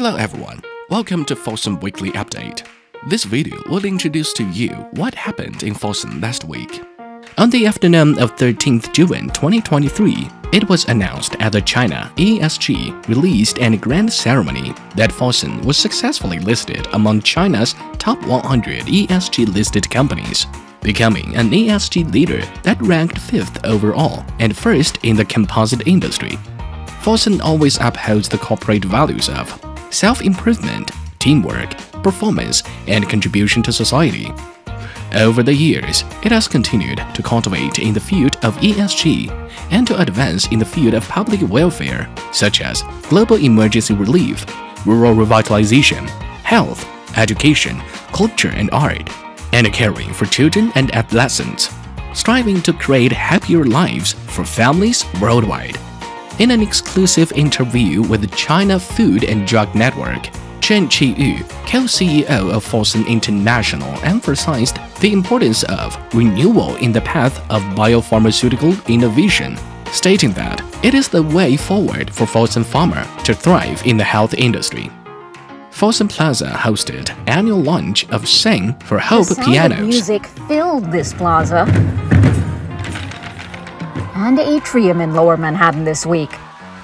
Hello everyone, welcome to Fosun Weekly Update. This video will introduce to you what happened in Fosun last week. On the afternoon of 13th June 2023, it was announced at the China ESG released and grand ceremony that Fosun was successfully listed among China's top 100 ESG listed companies, becoming an ESG leader that ranked 5th overall and first in the composite industry. Fosun always upholds the corporate values of self-improvement, teamwork, performance, and contribution to society. Over the years, it has continued to cultivate in the field of ESG and to advance in the field of public welfare, such as global emergency relief, rural revitalization, health, education, culture and art, and caring for children and adolescents, striving to create happier lives for families worldwide. In an exclusive interview with the China Food and Drug Network, Chen Qiyu, co-CEO of Fosun International, emphasized the importance of renewal in the path of biopharmaceutical innovation, stating that it is the way forward for Fosun Pharma to thrive in the health industry. Fosun Plaza hosted annual launch of Sing for Hope the sound pianos. Of music filled this plaza and atrium in Lower Manhattan this week.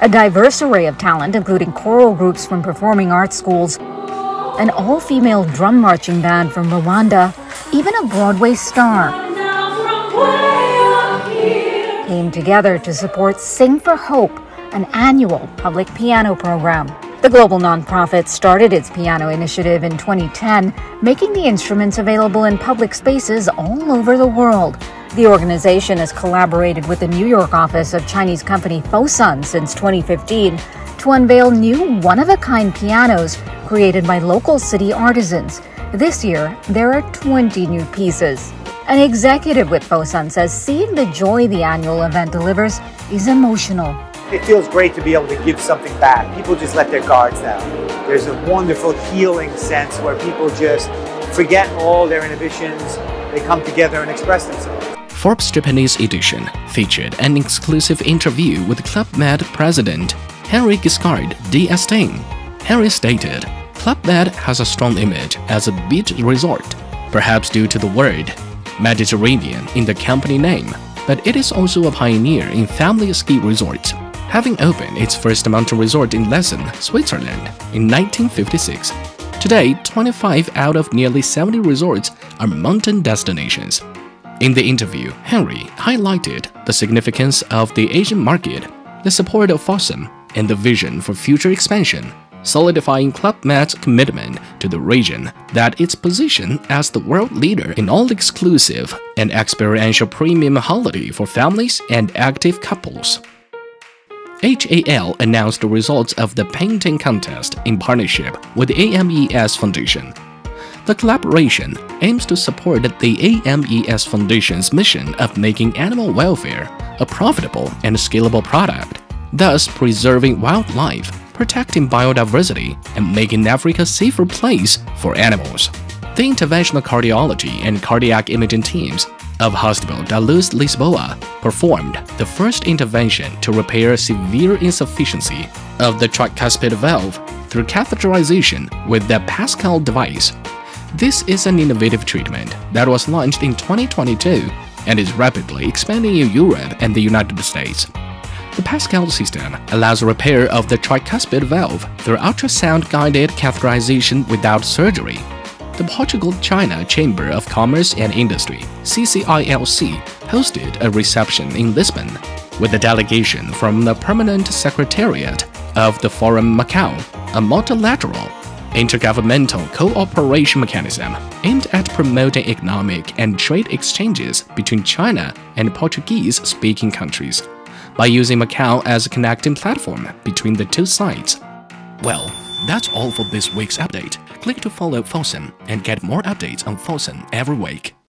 A diverse array of talent, including choral groups from performing arts schools, an all female drum marching band from Rwanda, even a Broadway star, came together to support Sing for Hope, an annual public piano program. The global nonprofit started its piano initiative in 2010, making the instruments available in public spaces all over the world. The organization has collaborated with the New York office of Chinese company Fosun since 2015 to unveil new one of a kind pianos created by local city artisans. This year, there are 20 new pieces. An executive with Fosun says seeing the joy the annual event delivers is emotional. It feels great to be able to give something back. People just let their guards down. There's a wonderful healing sense where people just forget all their inhibitions, they come together and express themselves. Forbes Japanese edition featured an exclusive interview with Club Med president Henri Giscard d'Estaing. Henri stated, Club Med has a strong image as a beach resort, perhaps due to the word Mediterranean in the company name, but it is also a pioneer in family ski resorts, having opened its first mountain resort in Leysin, Switzerland in 1956. Today, 25 out of nearly 70 resorts are mountain destinations. In the interview, Henri highlighted the significance of the Asian market, the support of Fosun, and the vision for future expansion, solidifying Club Med's commitment to the region that its position as the world leader in all exclusive and experiential premium holiday for families and active couples. HAL announced the results of the painting contest in partnership with the AMES Foundation. The collaboration aims to support the AMES Foundation's mission of making animal welfare a profitable and scalable product, thus preserving wildlife, protecting biodiversity, and making Africa a safer place for animals. The interventional cardiology and cardiac imaging teams of Hospital da Luz Lisboa performed the first intervention to repair severe insufficiency of the tricuspid valve through catheterization with the Pascal device. This is an innovative treatment that was launched in 2022 and is rapidly expanding in Europe and the United States. The Pascal system allows repair of the tricuspid valve through ultrasound-guided catheterization without surgery. The Portugal-China Chamber of Commerce and Industry (CCILC) hosted a reception in Lisbon with a delegation from the Permanent Secretariat of the Forum Macau, a multilateral intergovernmental cooperation mechanism aimed at promoting economic and trade exchanges between China and Portuguese-speaking countries by using Macau as a connecting platform between the two sides. Well, that's all for this week's update. Click to follow Fosun and get more updates on Fosun every week.